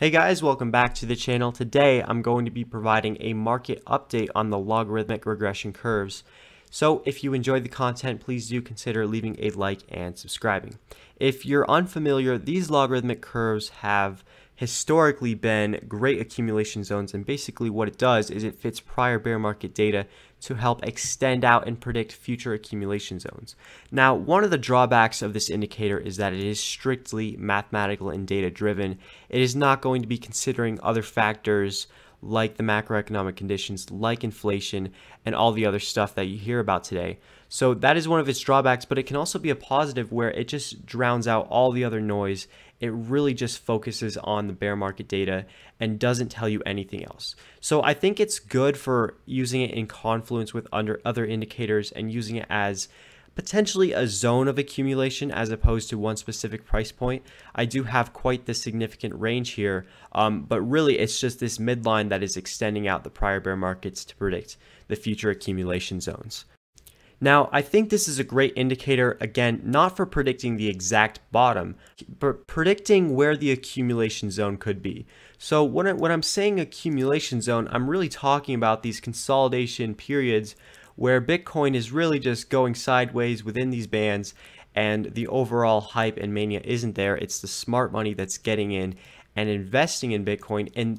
Hey guys, welcome back to the channel. Today I'm going to be providing a market update on the logarithmic regression curves. So if you enjoyed the content, please do consider leaving a like and subscribing. If you're unfamiliar, these logarithmic curves have historically been great accumulation zones and basically what it does is it fits prior bear market data to help extend out and predict future accumulation zones. Now, one of the drawbacks of this indicator is that it is strictly mathematical and data driven. It is not going to be considering other factors like the macroeconomic conditions, like inflation, and all the other stuff that you hear about today. So that is one of its drawbacks, but it can also be a positive where it just drowns out all the other noise. It really just focuses on the bear market data and doesn't tell you anything else. So I think it's good for using it in confluence with under other indicators and using it as potentially a zone of accumulation as opposed to one specific price point. I do have quite the significant range here, um, but really it's just this midline that is extending out the prior bear markets to predict the future accumulation zones. Now, I think this is a great indicator, again, not for predicting the exact bottom, but predicting where the accumulation zone could be. So when, I, when I'm saying accumulation zone, I'm really talking about these consolidation periods where Bitcoin is really just going sideways within these bands and the overall hype and mania isn't there. It's the smart money that's getting in and investing in Bitcoin. And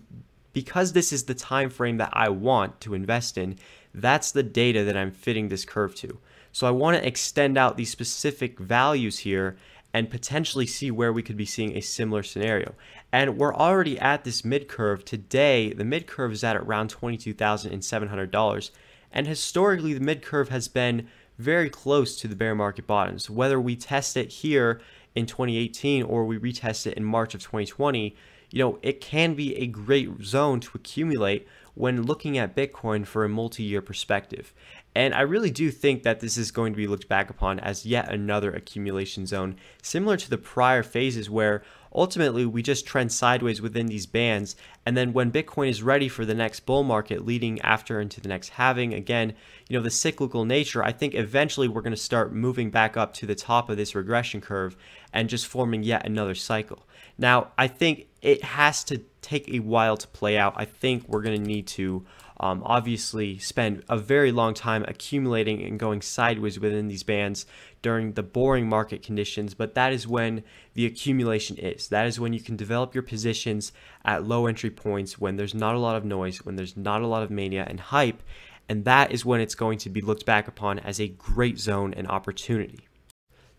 because this is the time frame that I want to invest in, that's the data that I'm fitting this curve to. So I want to extend out these specific values here and potentially see where we could be seeing a similar scenario. And we're already at this mid curve. Today, the mid curve is at around $22,700. And historically, the mid curve has been very close to the bear market bottoms. Whether we test it here in 2018 or we retest it in March of 2020, you know, it can be a great zone to accumulate when looking at Bitcoin for a multi-year perspective. And I really do think that this is going to be looked back upon as yet another accumulation zone, similar to the prior phases where ultimately we just trend sideways within these bands. And then when Bitcoin is ready for the next bull market leading after into the next halving, again, you know, the cyclical nature, I think eventually we're going to start moving back up to the top of this regression curve and just forming yet another cycle. Now, I think it has to take a while to play out. I think we're going to need to um, obviously spend a very long time accumulating and going sideways within these bands during the boring market conditions, but that is when the accumulation is. That is when you can develop your positions at low entry points, when there's not a lot of noise, when there's not a lot of mania and hype, and that is when it's going to be looked back upon as a great zone and opportunity.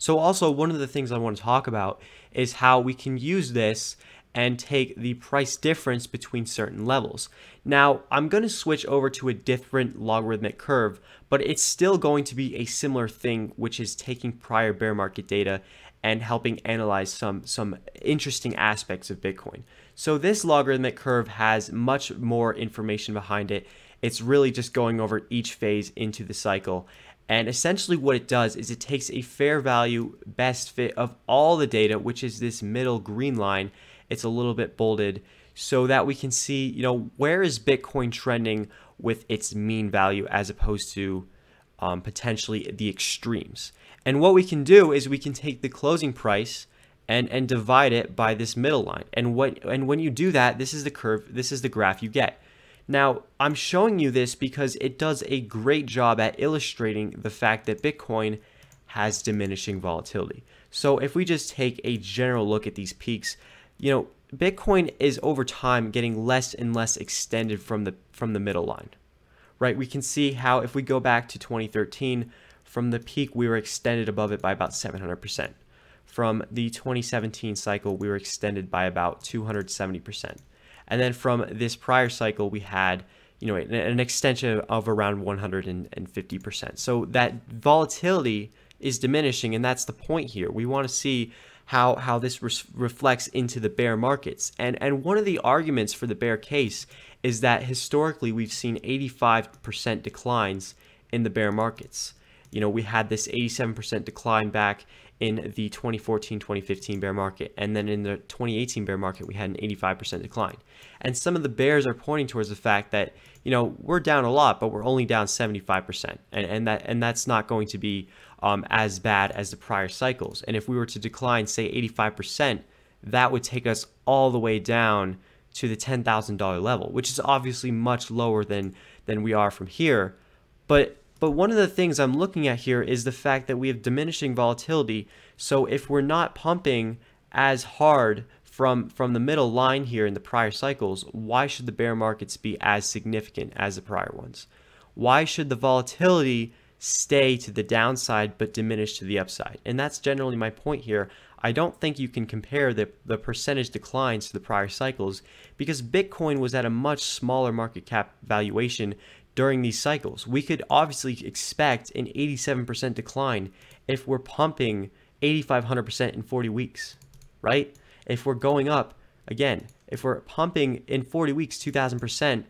So also one of the things I want to talk about is how we can use this and take the price difference between certain levels. Now, I'm going to switch over to a different logarithmic curve, but it's still going to be a similar thing, which is taking prior bear market data and helping analyze some, some interesting aspects of Bitcoin. So this logarithmic curve has much more information behind it. It's really just going over each phase into the cycle. And essentially what it does is it takes a fair value best fit of all the data, which is this middle green line, it's a little bit bolded so that we can see, you know, where is Bitcoin trending with its mean value as opposed to um, potentially the extremes. And what we can do is we can take the closing price and, and divide it by this middle line. And what and when you do that, this is the curve, this is the graph you get. Now, I'm showing you this because it does a great job at illustrating the fact that Bitcoin has diminishing volatility. So if we just take a general look at these peaks, you know, Bitcoin is over time getting less and less extended from the from the middle line. Right? We can see how if we go back to 2013, from the peak we were extended above it by about 700%. From the 2017 cycle, we were extended by about 270%. And then from this prior cycle, we had you know an extension of around 150%. So that volatility is diminishing and that's the point here. We want to see how how this reflects into the bear markets. And and one of the arguments for the bear case is that historically we've seen 85% declines in the bear markets. You know, we had this 87% decline back in the 2014-2015 bear market and then in the 2018 bear market we had an 85% decline. And some of the bears are pointing towards the fact that, you know, we're down a lot but we're only down 75% and and that and that's not going to be um, as bad as the prior cycles. And if we were to decline, say, 85%, that would take us all the way down to the $10,000 level, which is obviously much lower than than we are from here. But but one of the things I'm looking at here is the fact that we have diminishing volatility. So if we're not pumping as hard from from the middle line here in the prior cycles, why should the bear markets be as significant as the prior ones? Why should the volatility stay to the downside but diminish to the upside? And that's generally my point here. I don't think you can compare the, the percentage declines to the prior cycles because Bitcoin was at a much smaller market cap valuation during these cycles. We could obviously expect an 87% decline if we're pumping 8,500% in 40 weeks, right? If we're going up, again, if we're pumping in 40 weeks 2,000%,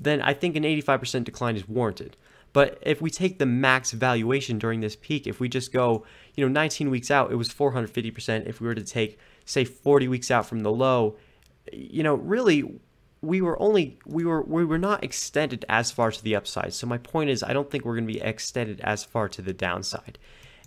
then I think an 85% decline is warranted. But if we take the max valuation during this peak, if we just go, you know, 19 weeks out, it was 450%. If we were to take, say, 40 weeks out from the low, you know, really, we were only we were we were not extended as far to the upside. So my point is, I don't think we're going to be extended as far to the downside.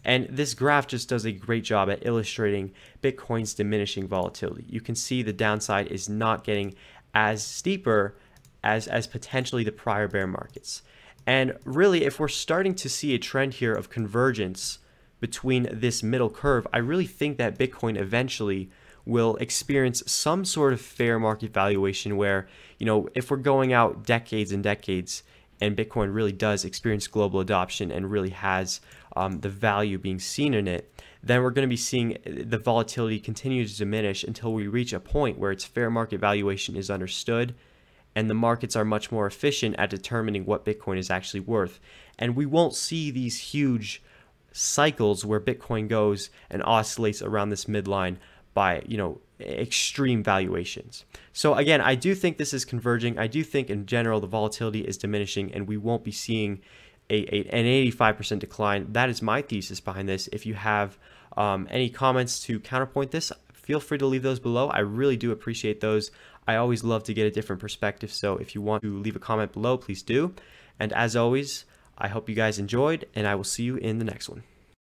And this graph just does a great job at illustrating Bitcoin's diminishing volatility. You can see the downside is not getting as steeper as as potentially the prior bear markets. And really, if we're starting to see a trend here of convergence between this middle curve, I really think that Bitcoin eventually will experience some sort of fair market valuation where, you know, if we're going out decades and decades and Bitcoin really does experience global adoption and really has um, the value being seen in it, then we're going to be seeing the volatility continue to diminish until we reach a point where its fair market valuation is understood and the markets are much more efficient at determining what Bitcoin is actually worth. And we won't see these huge cycles where Bitcoin goes and oscillates around this midline by, you know, extreme valuations. So again, I do think this is converging. I do think in general the volatility is diminishing and we won't be seeing a, a an 85% decline. That is my thesis behind this. If you have um, any comments to counterpoint this, feel free to leave those below. I really do appreciate those. I always love to get a different perspective. So if you want to leave a comment below, please do. And as always, I hope you guys enjoyed, and I will see you in the next one.